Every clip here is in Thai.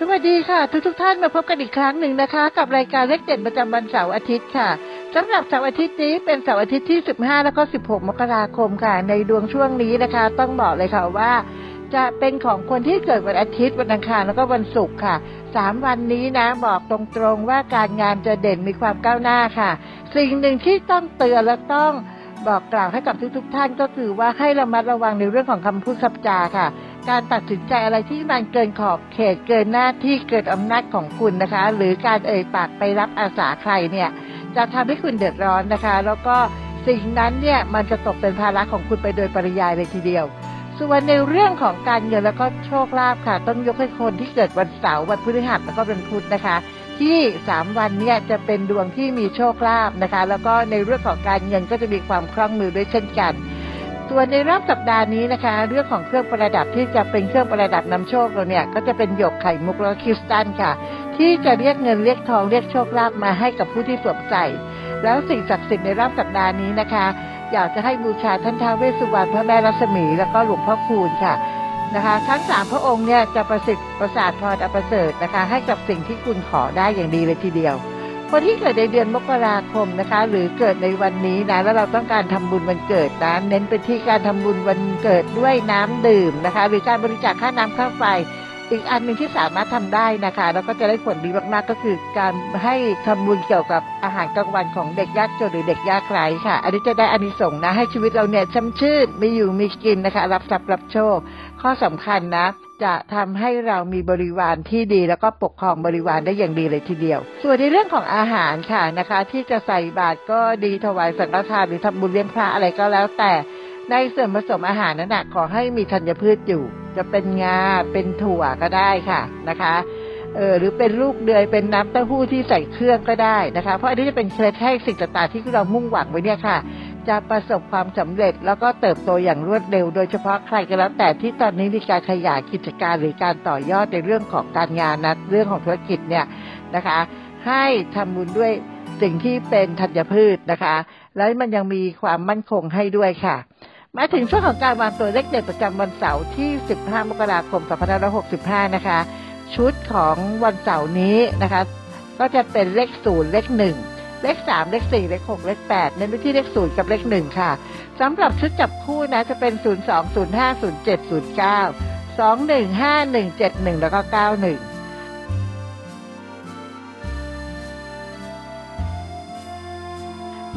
สวัสดีค่ะ ทุกทุกๆท่านมาพบกันอีกครั้งหนึ่งนะคะ กับรายการเลขเด่นประจำวันเสาร์อาทิตย์ค่ะสำหรับเสาร์อาทิตย์นี้เป็นเสาร์อาทิตย์ที่ 15 แล้วก็ 16 มกราคมค่ะ ในดวงช่วงนี้นะคะ ต้องบอกเลยค่ะว่า จะเป็นของคนที่เกิดวันอาทิตย์วันอังคารแล้วก็วันศุกร์ค่ะสามวันนี้นะบอกตรงๆว่าการงานจะเด่นมีความก้าวหน้าค่ะ สิ่งหนึ่งที่ต้องเตือนและต้องบอกกล่าวให้กับทุกๆ ท่านก็คือว่าให้ระมัดระวังในเรื่องของคำพูดคำจาค่ะ การตัดสินใจอะไรที่มันเกินขอบเขตเกินหน้าที่เกินอำนาจของคุณนะคะ หรือการเอ่ยปากไปรับอาสาใครเนี่ยจะทำให้คุณเดือดร้อนนะคะ แล้วก็สิ่งนั้นเนี่ยมันจะตกเป็นภาระของคุณไปโดยปริยายเลยทีเดียว ส่วนในเรื่องของการเงินแล้วก็โชคลาภค่ะ ต้องยกให้คนที่เกิดวันเสาร์วันพฤหัสแล้วก็วันพุธนะคะ ที่สามวันเนี่ยจะเป็นดวงที่มีโชคลาภนะคะ แล้วก็ในเรื่องของการเงินก็จะมีความคล่องมือด้วยเช่นกัน ส่วนในรอบสัปดาห์นี้นะคะ เรื่องของเครื่องประดับที่จะเป็นเครื่องประดับนำโชคเราเนี่ย ก็จะเป็นหยกไข่มุกแล้วก็คริสตัลค่ะ ที่จะเรียกเงินเรียกทองเรียกโชคลาภมาให้กับผู้ที่สวมใส่แล้วสิ่งศักดิ์สิทธิ์ในรอบสัปดาห์นี้นะคะ อยากจะให้บูชาท่านท้าวเวสสุวรรณพระแม่รัศมี แล้วก็หลวงพ่อคูณค่ะนะคะ ทั้งสามพระองค์เนี่ยจะประสิทธิ์ประสาทพรอประเสริฐนะคะ ให้กับสิ่งที่คุณขอได้อย่างดีเลยทีเดียว คนที่เกิดในเดือนมกราคมนะคะ หรือเกิดในวันนี้นะแล้วเราต้องการทำบุญวันเกิดนะเน้นไปที่การทำบุญวันเกิดด้วยน้ำดื่มนะคะ หรือการบริจาคค่าน้ำค่าไฟ อีกอันหนึ่งที่สามารถทำได้นะคะ แล้วก็จะได้ผลดีมากๆก็คือ การให้ทำบุญเกี่ยวกับอาหารกลางวันของเด็กยากจนหรือเด็กยากไร้ค่ะ อันนี้จะได้อานิสงส์นะให้ชีวิตเราเนี่ยช่ำชื่นมีอยู่มีกินนะคะ รับทรัพย์รับโชค ข้อสำคัญนะ จะทำให้เรามีบริวารที่ดี แล้วก็ปกครองบริวารได้อย่างดีเลยทีเดียว ส่วนในเรื่องของอาหารค่ะนะคะ ที่จะใส่บาตรก็ดีถวายสังฆทานหรือทำบุญเลี้ยงพระอะไรก็แล้วแต่ในส่วนผสมอาหารนั้นนะขอให้มีธัญพืชอยู่ จะเป็นงาเป็นถั่วก็ได้ค่ะนะคะเออหรือเป็นลูกเดือยเป็นน้ำเต้าหู้ที่ใส่เครื่องก็ได้นะคะ เพราะอันนี้จะเป็นเคล็ดให้สิ่งต่างๆที่เรามุ่งหวังไว้เนี่ยค่ะ จะประสบความสำเร็จ แล้วก็เติบโตอย่างรวดเร็ว โดยเฉพาะใครก็แล้วแต่ที่ตอนนี้มีการขยายกิจการหรือการต่อยอดในเรื่องของการงานนะเรื่องของธุรกิจเนี่ยนะคะ ให้ทำบุญด้วยสิ่งที่เป็นธัญพืชนะคะ แล้วมันยังมีความมั่นคงให้ด้วยค่ะมาถึงช่วงของการวางตัวเลขเด็ดประจำวันเสาร์ที่ 15 มกราคม 2565 นะคะ ชุดของวันเสาร์นี้นะคะ ก็จะเป็นเลขศูนย์เลขหนึ่ง เลขสามเลขสี่เลขหกเลขแปดเน้นไปที่เลขศูนย์กับเลขหนึ่งค่ะสำหรับชุดจับคู่นะจะเป็นศูนย์สองศูนย์ห้าศูนย์เจ็ดศูนย์เก้าสองหนึ่งห้าหนึ่งเจ็ดหนึ่งแล้วก็เก้าหนึ่ง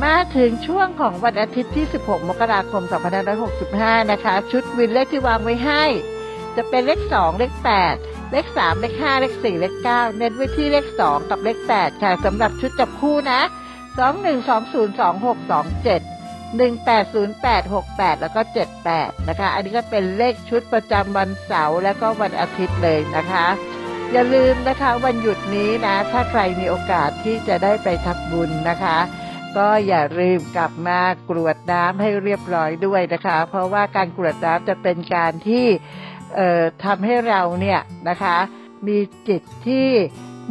มาถึงช่วงของวันอาทิตย์ที่ 16 มกราคม 2565 นะคะ ชุดวินเลขที่วางไว้ให้ จะเป็นเลข 2 เลข 8 เลข 3 เลข 5 เลข 4 เลข 9 เน้นไว้ที่เลข 2 กับเลข 8 ค่ะสำหรับชุดจับคู่นะ 21202627 180868แล้วก็78นะคะ อันนี้ก็เป็นเลขชุดประจำวันเสาร์และก็วันอาทิตย์เลยนะคะ อย่าลืมนะคะวันหยุดนี้นะ ถ้าใครมีโอกาสที่จะได้ไปทำบุญนะคะ ก็อย่าลืมกลับมากรวดน้ำให้เรียบร้อยด้วยนะคะ เพราะว่าการกรวดน้ำจะเป็นการที่ ทำให้เราเนี่ยนะคะมีจิตที่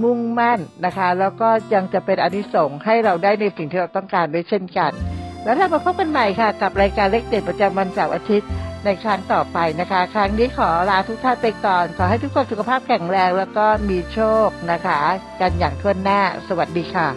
มุ่งมั่นนะคะ แล้วก็ยังจะเป็นอนิสงส์ให้เราได้ในสิ่งที่เราต้องการด้วยเช่นกัน แล้วเรามาพบกันใหม่ค่ะ กับรายการเลขเด็ดประจำวันเสาร์อาทิตย์ในครั้งต่อไปนะคะ ครั้งนี้ขอลาทุกท่านไปก่อน ขอให้ทุกคนสุขภาพแข็งแรง แล้วก็มีโชคนะคะ กันอย่างทั่วหน้า สวัสดีค่ะ